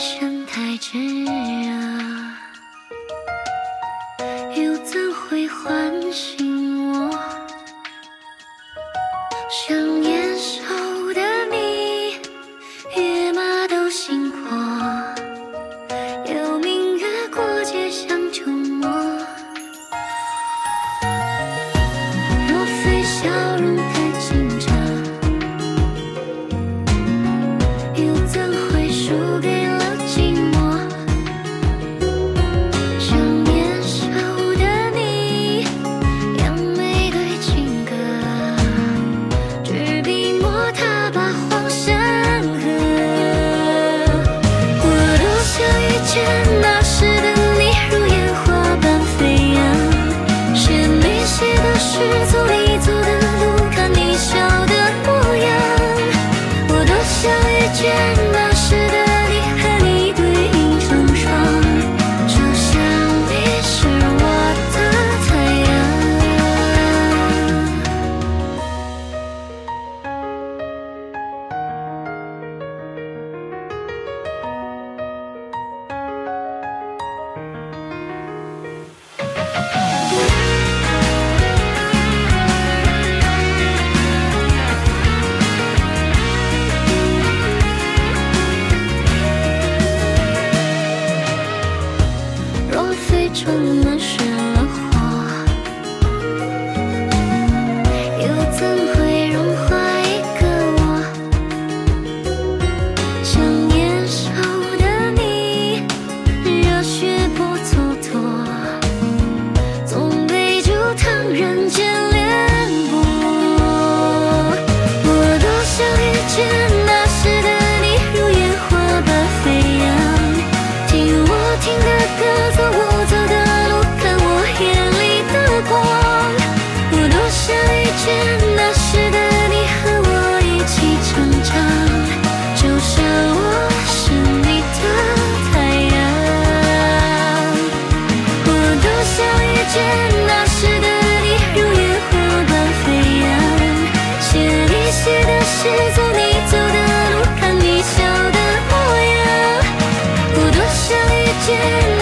山太炙热，又怎会唤醒？非城门失见那时的你，如烟火般飞扬。写你写的诗，走你走的路，看你笑的模样。我多想遇见。